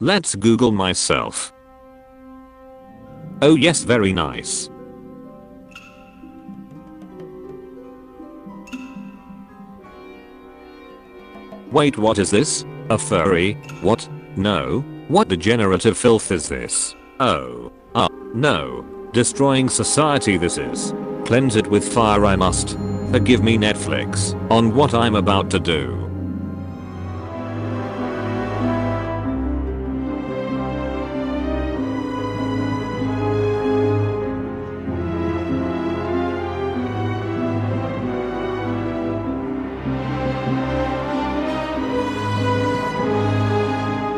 Let's Google myself. Oh yes very nice. Wait what is this? A furry? What? No. What degenerative filth is this? Oh. Ah. No. Destroying society this is. Cleanse it with fire I must. Forgive me Netflix on what I'm about to do.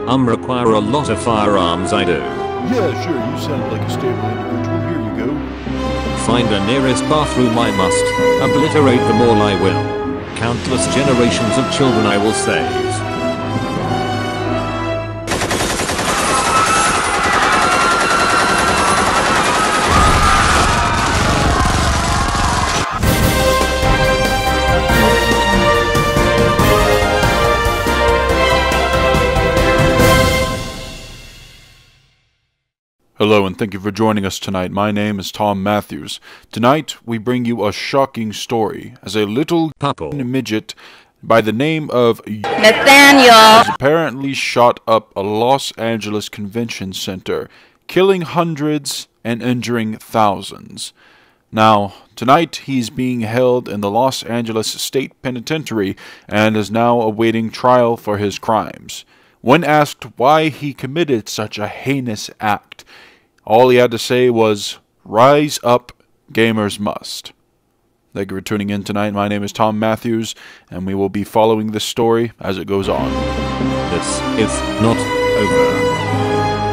Um require a lot of firearms I do. Yeah, sure, you sound like a stable individual. Here you go. Find the nearest bathroom I must. Obliterate them all I will. Countless generations of children I will save. Hello, and thank you for joining us tonight. My name is Tom Matthews. Tonight, we bring you a shocking story as a little Pupple. midget by the name of Nathanael. has apparently shot up a Los Angeles convention center, killing hundreds and injuring thousands. Now, tonight he's being held in the Los Angeles State Penitentiary and is now awaiting trial for his crimes. When asked why he committed such a heinous act, all he had to say was, Rise up, gamers must. Thank you for tuning in tonight. My name is Tom Matthews, and we will be following this story as it goes on. This is not over.